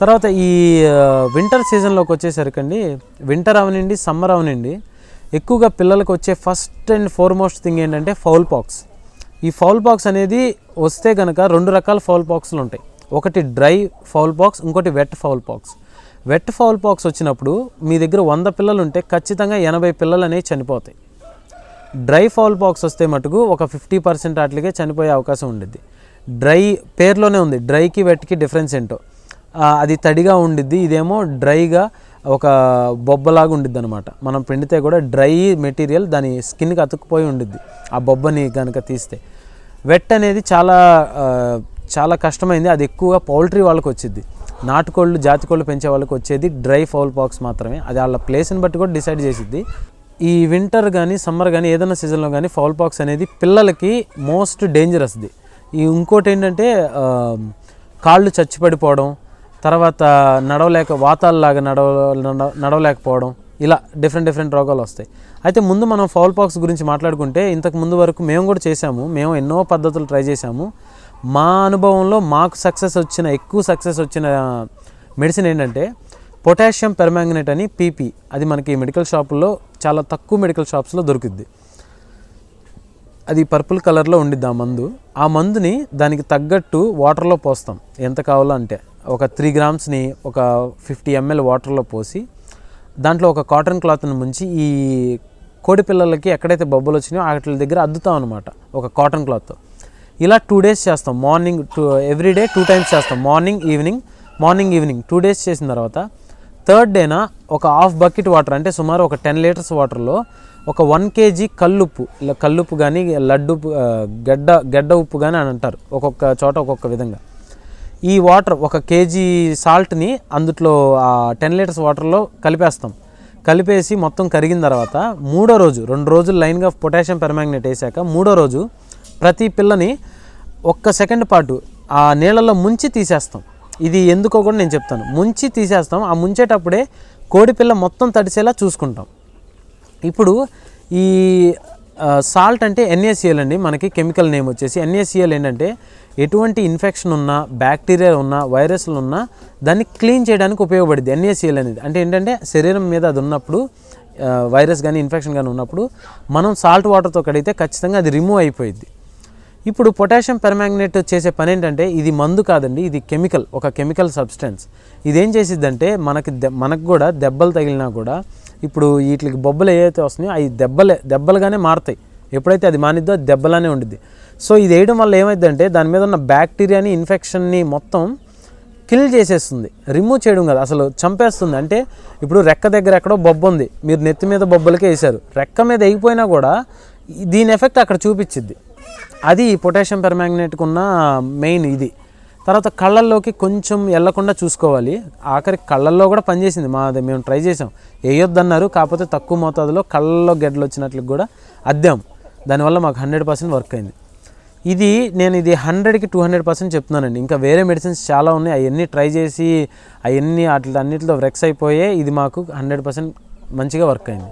తర్వాత ఈ వింటర్ సీజన్లోకి వచ్చేసరికండి వింటర్ అవనండి సమ్మర్ అవనండి ఎక్కువగా పిల్లలకు వచ్చే ఫస్ట్ అండ్ ఫోర్మోస్ట్ థింగ్ ఏంటంటే ఫౌల్ పాక్స్ ఈ ఫౌల్ పాక్స్ అనేది వస్తే కనుక రెండు రకాల ఫౌల్ పాక్స్లు ఉంటాయి. ఒకటి డ్రై ఫౌల్ పాక్స్ ఇంకోటి wet fowl pox wet fowl pox వచ్చినప్పుడు మీ దగ్గర వంద పిల్లలు ఉంటే ఖచ్చితంగా ఎనభై పిల్లలు అనేవి చనిపోతాయి. డ్రై ఫౌల్ పాక్స్ వస్తే మటుకు ఒక ఫిఫ్టీ పర్సెంట్ అట్లకే చనిపోయే అవకాశం ఉండిద్ది. డ్రై పేర్లోనే ఉంది. డ్రైకి వెట్కి డిఫరెన్స్ ఏంటో. అది తడిగా ఉండిద్ది. ఇదేమో డ్రైగా ఒక బొబ్బలాగా ఉండిద్ది అనమాట మనం పిండితే కూడా డ్రై మెటీరియల్ దాని స్కిన్కి అతుక్కుపోయి ఉండిద్ది ఆ బొబ్బని కనుక తీస్తే. వెట్ అనేది చాలా చాలా కష్టమైంది. అది ఎక్కువగా పౌల్ట్రీ వాళ్ళకి వచ్చింది నాటుకోళ్ళు జాతికోళ్ళు పెంచే వాళ్ళకి వచ్చేది డ్రై ఫౌల్ పాక్స్ మాత్రమే. అది వాళ్ళ ప్లేస్ని బట్టి కూడా డిసైడ్ చేసిద్ది. ఈ వింటర్ కానీ సమ్మర్ కానీ ఏదైనా సీజన్లో కానీ ఫౌల్ పాక్స్ అనేది పిల్లలకి మోస్ట్ డేంజరస్ది. ఈ ఇంకోటి ఏంటంటే కాళ్ళు చచ్చిపడిపోవడం తర్వాత నడవలేక వాతాల్లాగా నడవ నడవలేకపోవడం ఇలా డిఫరెంట్ డిఫరెంట్ రోగాలు వస్తాయి. అయితే ముందు మనం ఫౌల్ పాక్స్ గురించి మాట్లాడుకుంటే ఇంతకు ముందు వరకు మేము కూడా చేసాము మేము ఎన్నో పద్ధతులు ట్రై చేసాము మా అనుభవంలో మాకు సక్సెస్ వచ్చిన ఎక్కువ సక్సెస్ వచ్చిన మెడిసిన్ ఏంటంటే పొటాషియం పెర్మాంగనేట్ అని పీపీ అది మనకి మెడికల్ షాపుల్లో చాలా తక్కువ మెడికల్ షాప్స్లో దొరుకుద్ది. అది పర్పుల్ కలర్లో ఉండిద్ది ఆ మందు. ఆ మందుని దానికి తగ్గట్టు వాటర్లో పోస్తాం ఎంత కావాలో అంటే ఒక త్రీ గ్రామ్స్ని ఒక ఫిఫ్టీ ఎంఎల్ వాటర్లో పోసి దాంట్లో ఒక కాటన్ క్లాత్ని ముంచి ఈ కోడి పిల్లలకి ఎక్కడైతే బొబ్బలు వచ్చినాయో వాటి దగ్గర అద్దుతాం అనమాట ఒక కాటన్ క్లాత్ ఇలా టూ డేస్ చేస్తాం. Morning two every day two times చేస్తాం. Morning evening morning evening two days చేసిన తర్వాత థర్డ్ డేన ఒక హాఫ్ బకెట్ వాటర్ అంటే సుమారు ఒక టెన్ లీటర్స్ వాటర్లో ఒక వన్ కేజీ కల్లుప్పు ఇలా కల్లుప్పు కానీ లడ్డు ఉప్పు, గడ్డ గడ్డ ఉప్పు కానీ అని అంటారు. ఒక్కొక్క చోట ఒక్కొక్క విధంగా. ఈ వాటర్ ఒక కేజీ సాల్ట్ని అందుట్లో ఆ టెన్ లీటర్స్ వాటర్లో కలిపేస్తాం. కలిపేసి మొత్తం కరిగిన తర్వాత మూడో రోజు రెండు రోజులు లైన్గా పొటాషియం పెర్మాంగనేట్ వేసాక మూడో రోజు ప్రతి పిల్లని ఒక్క సెకండ్ పాటు ఆ నీళ్ళలో ముంచి తీసేస్తాం. ఇది ఎందుకో కూడా నేను చెప్తాను. ముంచి తీసేస్తాం. ఆ ముంచేటప్పుడే కోడి పిల్ల మొత్తం తడిసేలా చూసుకుంటాం. ఇప్పుడు ఈ సాల్ట్ అంటే ఎన్ఏసిఎల్ అండి. మనకి కెమికల్ నేమ్ వచ్చేసి ఎన్ఏసిఎల్ ఏంటంటే ఎటువంటి ఇన్ఫెక్షన్ ఉన్నా బ్యాక్టీరియా ఉన్నా వైరస్లు ఉన్నా దాన్ని క్లీన్ చేయడానికి ఉపయోగపడుద్ది ఎన్ఏసిఎల్ అనేది. అంటే ఏంటంటే శరీరం మీద అది ఉన్నప్పుడు వైరస్ కానీ ఇన్ఫెక్షన్ కానీ ఉన్నప్పుడు మనం సాల్ట్ వాటర్తో కడిగితే ఖచ్చితంగా అది రిమూవ్ అయిపోయింది ఇప్పుడు పొటాషియం పెర్మాంగనేట్ చేసే పని ఏంటంటే ఇది మందు కాదండి ఇది కెమికల్ ఒక కెమికల్ సబ్స్టెన్స్. ఇదేం చేసిద్దంటే మనకి మనకు కూడా దెబ్బలు తగిలినా కూడా ఇప్పుడు వీటికి బొబ్బలు ఏవైతే వస్తున్నాయో అవి దెబ్బలే దెబ్బలుగానే మారుతాయి. ఎప్పుడైతే అది మానిద్దో అది దెబ్బలానే ఉండిద్ది. సో ఇది వేయడం వల్ల ఏమైందంటే దాని మీద ఉన్న బ్యాక్టీరియాని ఇన్ఫెక్షన్ని మొత్తం కిల్ చేసేస్తుంది. రిమూవ్ చేయడం కదా అసలు చంపేస్తుంది. అంటే ఇప్పుడు రెక్క దగ్గర ఎక్కడో బొబ్బ ఉంది. మీరు నెత్తి మీద బొబ్బలకే వేశారు. రెక్క మీద వేగిపోయినా కూడా దీని ఎఫెక్ట్ అక్కడ చూపించిద్ది. అది పొటాషియం పెర్మాంగనేట్కి ఉన్న మెయిన్ ఇది. తర్వాత కళ్ళల్లోకి కొంచెం వెళ్ళకుండా చూసుకోవాలి. ఆఖరికి కళ్ళల్లో కూడా పనిచేసింది. మాది మేము ట్రై చేసాం. వేయొద్దన్నారు కాకపోతే తక్కువ మోతాదులో కళ్ళల్లో గెడ్డలు వచ్చినట్లు కూడా అద్దాం. దానివల్ల మాకు హండ్రెడ్ పర్సెంట్ వర్క్ అయింది. ఇది నేను ఇది హండ్రెడ్కి టూ హండ్రెడ్ పర్సెంట్ చెప్తున్నానండి. ఇంకా వేరే మెడిసిన్స్ చాలా ఉన్నాయి. అవన్నీ ట్రై చేసి అవన్నీ వాటి అన్నిటిలో వ్రెక్స్ అయిపోయే ఇది మాకు హండ్రెడ్ పర్సెంట్ మంచిగా వర్క్ అయింది.